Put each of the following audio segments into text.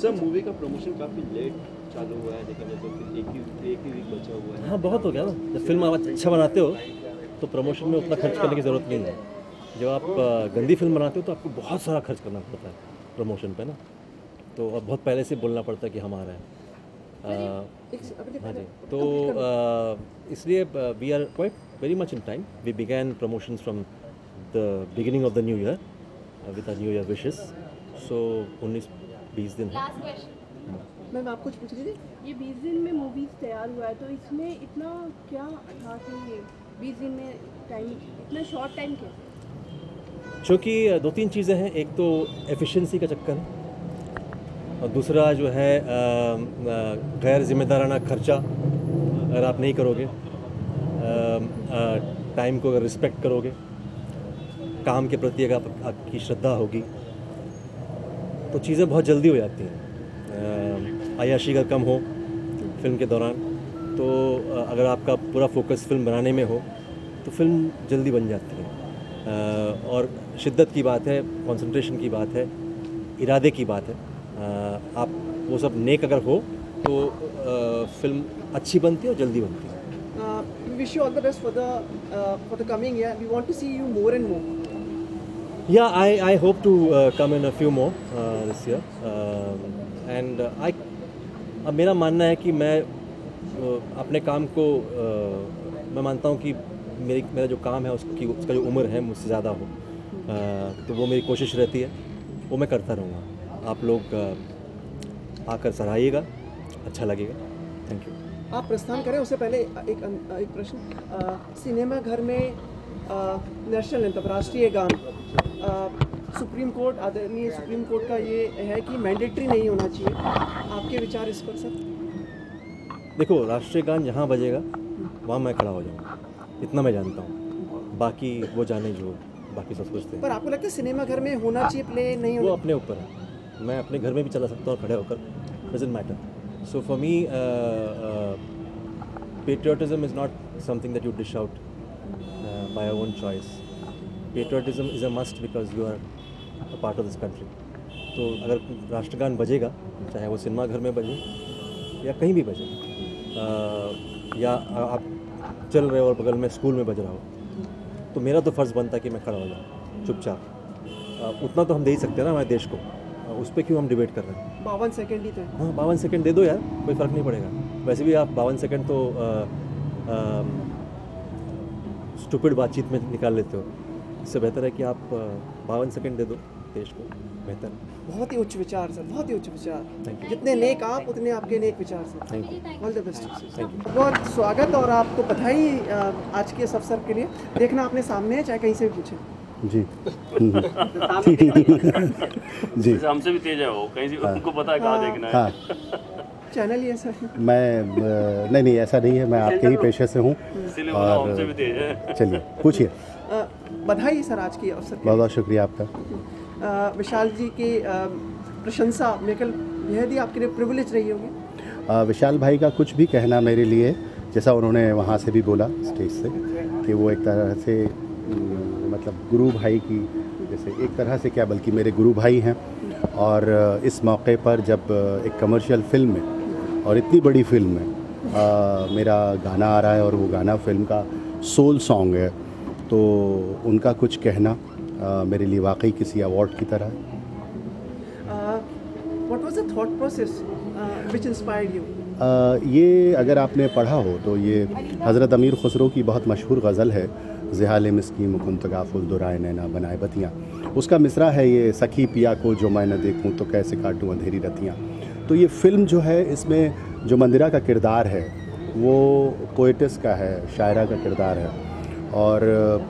Sir movie का promotion काफ़ी late चालू हुआ है देखा जाए तो फिर एक ही एक ही वीक बचा हुआ है। हाँ बहुत हो गया ना। जब फ़िल्म आप अच्छा बनाते हो तो प्रमोशन में उतना खर्च करने की ज़रूरत नहीं है। जब आप गंदी फ़िल्म बनाते हो तो आपको बहुत सारा खर्च करना पड़ता है प्रमोशन पे ना। तो अब बहुत पहले से बोलना पड़ता है कि हम आ रहे हैं। हाँ जी। तो इसलिए we are quite very much in time we began promotion from the beginning of the new year with new year wishes so उन्नीस बीस दिन है। मैम आप कुछ पूछ रही थी ये बीस दिन में मूवीज़ तैयार हुआ है तो इसमें इतना क्या था कि बीस दिन में टाइम इतना शॉर्ट टाइम कैसे क्योंकि दो तीन चीज़ें हैं। एक तो एफिशिएंसी का चक्कर है और दूसरा जो है गैर जिम्मेदाराना खर्चा अगर आप नहीं करोगे टाइम को अगर रिस्पेक्ट करोगे काम के प्रति अगर आप, आपकी श्रद्धा होगी तो चीज़ें बहुत जल्दी हो जाती हैं। अ, अय्याशी अगर कम हो फ़िल्म के दौरान तो अगर आपका पूरा फोकस फ़िल्म बनाने में हो तो फ़िल्म जल्दी बन जाती है। और शिद्दत की बात है कंसंट्रेशन की बात है इरादे की बात है। आप वो सब नेक अगर हो तो फ़िल्म अच्छी बनती है और जल्दी बनती है। We wish you all the best for the for the coming year we want to see you more and more Yeah, I, I hope to uh, come in a few more uh, this year. Um, and uh, I, अब मेरा मानना है कि मैं अपने काम को मैं मानता हूँ कि मेरी मेरा जो काम है उसकी उसका जो उम्र है मुझसे ज़्यादा हो। तो वो मेरी कोशिश रहती है वो मैं करता रहूँगा। आप लोग आकर सराहिएगा अच्छा लगेगा। थैंक यू आप प्रस्थान करें उससे पहले एक एक प्रश्न। सिनेमा घर में नेशनल एंथम राष्ट्रीय गान। सुप्रीम कोर्ट आदरणीय सुप्रीम कोर्ट का ये है कि मैंडेटरी नहीं होना चाहिए। आपके विचार इस पर सर? देखो राष्ट्रीय गान जहाँ बजेगा वहाँ मैं खड़ा हो जाऊँगा। इतना मैं जानता हूँ। बाकी वो जाने जो बाकी सब सोचते हैं पर आपको लगता है सिनेमा घर में होना चाहिए प्ले नहीं वो अपने ऊपर है। मैं अपने घर में भी चला सकता हूँ खड़े होकर। Doesn't matter so for me patriotism is not something that you dish out uh, by your own choice. Patriotism is a must because you are a part of this country. तो अगर राष्ट्रगान बजेगा चाहे वो सिनेमा घर में बजे या कहीं भी बजे अ, या आप चल रहे हो और बगल में स्कूल में बज रहा हो तो मेरा तो फ़र्ज़ बनता है कि मैं खड़ा हो जाऊँ चुपचाप। उतना तो हम दे ही सकते हैं ना हमारे देश को। अ, उस पर क्यों हम डिबेट कर रहे हैं? बावन सेकेंड ही थे। हाँ बावन सेकेंड दे दो यार कोई फ़र्क नहीं पड़ेगा। वैसे भी आप बावन सेकेंड तो स्टूपिड बातचीत में निकाल लेते हो। इससे बेहतर है कि आप बावन सेकंड दे दो देश को बेहतर। बहुत ही उच्च विचार सर बहुत ही उच्च विचार। जितने नेक आप उतने आपके नेक विचार sir. Thank you all the best thank you बहुत स्वागत और आपको बधाई आज के इस अवसर के लिए। देखना अपने सामने है चाहे कहीं से भी पूछें। जी। जी। हमसे भी तेज है वो कहीं से उनको पता है कहाँ देखना है। हाँ। चैनल ही है सर। मैं नहीं नहीं ऐसा नहीं है मैं आपके ही पेशे से हूँ। और हमसे भी तेज है। चलिए पूछिए। बधाई सर आज के अवसर बहुत बहुत शुक्रिया आपका। विशाल जी की प्रशंसा मेरे ख्याल बेहद ही आपके लिए प्रिविलेज रही होगी। विशाल भाई का कुछ भी कहना मेरे लिए जैसा उन्होंने वहाँ से भी बोला स्टेज से कि वो एक तरह से मतलब गुरु भाई की जैसे एक तरह से क्या बल्कि मेरे गुरु भाई हैं। और इस मौके पर जब एक कमर्शियल फ़िल्म में और इतनी बड़ी फ़िल्म में अ, मेरा गाना आ रहा है और वो गाना फ़िल्म का सोल सॉन्ग है तो उनका कुछ कहना अ, मेरे लिए वाकई किसी अवार्ड की तरह है। What was the thought process which inspired you ये अगर आपने पढ़ा हो तो ये हज़रत अमीर खुसरो की बहुत मशहूर गज़ल है ज़हाल मिसकी मुकुंत गाफुल दुराए नैना बनाए बतियाँ। उसका मिसरा है ये सखी पिया को जो मैं न देखूँ तो कैसे काटूँ अंधेरी रतियाँ। तो ये फ़िल्म जो है इसमें जो मंदिरा का किरदार है वो पोइटिस का है शायरा का किरदार है। और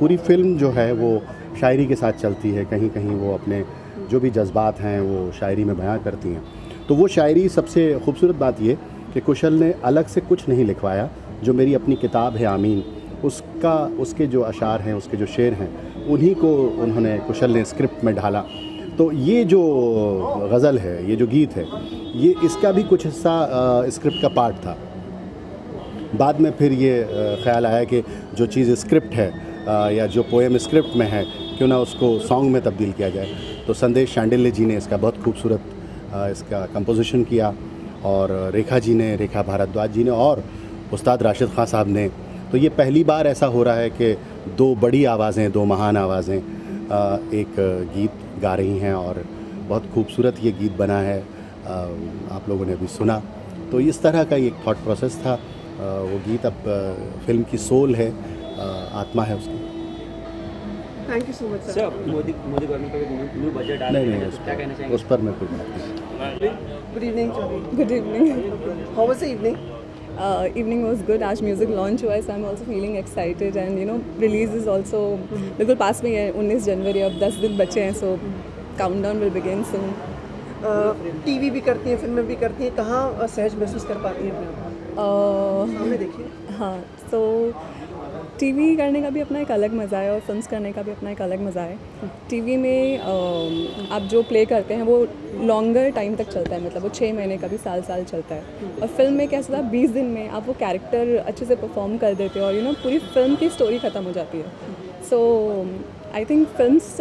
पूरी फ़िल्म जो है वो शायरी के साथ चलती है कहीं कहीं वो अपने जो भी जज्बात हैं वो शायरी में बयां करती हैं। तो वो शायरी सबसे खूबसूरत बात ये कि कुशल ने अलग से कुछ नहीं लिखवाया, जो मेरी अपनी किताब है आमीन, उसका, उसके जो अशार हैं, उसके जो शेर हैं, उन्हीं को उन्होंने कुशल ने स्क्रिप्ट में ढाला। तो ये जो गज़ल है, ये जो गीत है, ये इसका भी कुछ हिस्सा स्क्रिप्ट का पार्ट था। बाद में फिर ये ख्याल आया कि जो चीज़ स्क्रिप्ट है या जो पोएम स्क्रिप्ट में है, क्यों ना उसको सॉन्ग में तब्दील किया जाए। तो संदेश शांडिल्य जी ने इसका बहुत खूबसूरत इसका कंपोजिशन किया और रेखा जी ने, रेखा भारद्वाज जी ने और उस्ताद राशिद खान साहब ने। तो ये पहली बार ऐसा हो रहा है कि दो बड़ी आवाज़ें, दो महान आवाज़ें एक गीत गा रही हैं और बहुत खूबसूरत ये गीत बना है। आप लोगों ने अभी सुना। तो इस तरह का एक थॉट प्रोसेस था। वो गीत अब फ़िल्म की सोल है आत्मा है उसकी thank you so much sir Modi Modi government का न्यू बजट नहीं नहीं उस तो क्या कहना पर उस पर मैं कोई बात नहीं good evening Good evening. How was evening Uh, evening was good. आज म्यूज़िक लॉन्च हुआ है so I'm also feeling excited and you know release is also बिल्कुल पास में ही है 19 जनवरी अब 10 दिन बचे हैं so countdown will begin soon. TV भी करती हैं फ़िल्में भी करती हैं कहाँ सहज महसूस कर पाती हैं अपने आप? Uh, देखिए। हाँ तो टीवी करने का भी अपना एक अलग मज़ा है और फिल्म्स करने का भी अपना एक अलग मज़ा है। टीवी में आप जो प्ले करते हैं वो लॉन्गर टाइम तक चलता है मतलब वो छः महीने का भी साल साल चलता है। और फ़िल्म में कैसा था बीस दिन में आप वो कैरेक्टर अच्छे से परफॉर्म कर देते हो और यू नो पूरी फ़िल्म की स्टोरी ख़त्म हो जाती है। सो आई थिंक फिल्म्स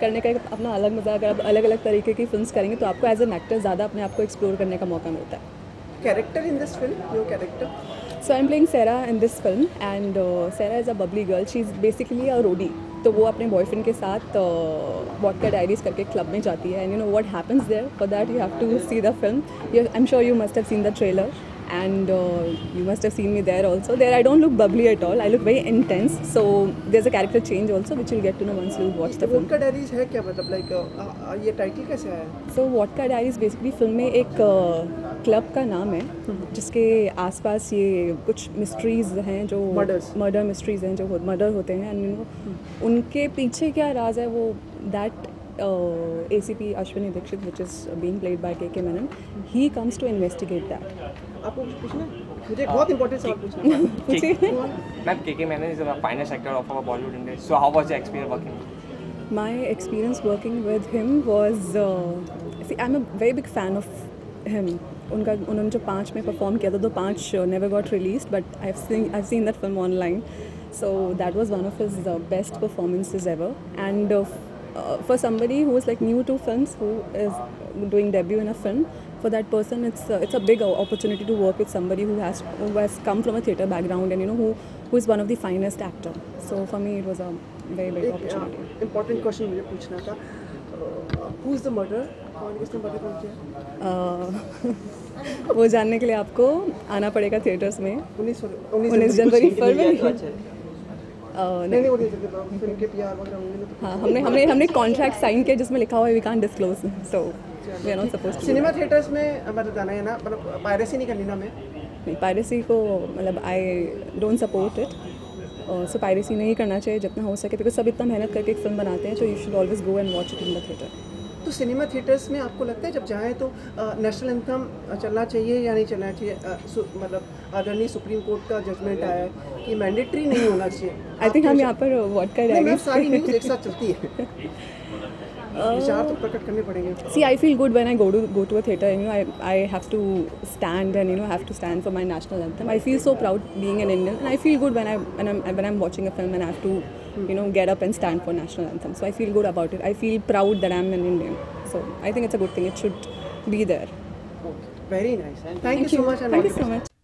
करने का एक अपना अलग मज़ा अगर आप अलग अलग तरीके की फिल्म्स करेंगे तो आपको एज एन एक्टर ज़्यादा अपने आप को एक्सप्लोर करने का मौका मिलता है। character in this film new character? So i'm playing sarah in this film and uh, sarah is a bubbly girl. She's basically a roadie. तो वो अपने बॉयफ्रेंड के साथ वॉट का डायरीज करके क्लब में जाती है. And you know what happens there for that you have to see the film you I am sure you must have seen the trailer and you must have seen me there also there I don't look bubbly at all I look very intense so there a character change also which will get to know once you watch the film का diaries है क्या? मतलब like uh, uh, ये title कैसे है so वॉटका diaries basically film में एक club का नाम है जिसके आसपास ये कुछ मिस्ट्रीज हैं जो मर्डर मिस्ट्रीज हैं जो मर्डर होते हैं एंड उनके पीछे क्या राज है वो that A C P Ashwini Dixit which is been played by K K Menon he? Comes to investigate that my experience working with him was I am a very big fan of him उनका उन्होंने जो पाँच में perform किया था तो पाँच never got release but I I seen that film online so that was one of his best performance is ever and for somebody who is like new to film who is doing debut in a film for that person it's it's a big opportunity to work with somebody whose come from a theatre background and you know who is one of the finest actor so for me it was a very very opportunity important question मुझे पूछना था। uh, कौन कौन वो जानने के लिए आपको आना पड़ेगा थिएटर्स में। उन्नीस उन्नीस जनवरी फरवरी। तो अच्छा। है अह, नहीं। नहीं नहीं वो नहीं सकते फ़िल्म के पीआर वगैरह होंगे ना तो हाँ हमने हमने हमने कॉन्ट्रैक्ट साइन किया जिसमें लिखा हुआ है we can't disclose so we are not suppose cinema theatres में मतलब जाना है ना मतलब पायरेसी नहीं करनी ना हमें। नहीं पायरेसी को मतलब I don't support it so piracy नहीं करना चाहिए जितना हो सके बिकॉज़ सब इतना मेहनत करके एक फ़िल्म बनाते हैं तो you should always go and watch it in the theatre तो सिनेमा थिएटर्स में आपको लगता है जब जाए तो नेशनल एंथम चलना चाहिए या नहीं चलना चाहिए? मतलब आदरणीय सुप्रीम कोर्ट का जजमेंट आया है कि मैंडेटरी नहीं होना चाहिए। आई थिंक हम यहाँ पर वोट कर रहे हैं सारी न्यूज़ एक साथ चलती है। See I feel good when I go go to a theatre you know I have to stand and you know have to stand for my national anthem I feel so proud being an Indian I feel good when I when am watching a film and I have to you know get up and stand for national anthem. So I feel good about it. I feel proud that I'm an Indian. So I think it's a good thing. It should be there. Very nice. And thank, thank you, you so much. thank you so much.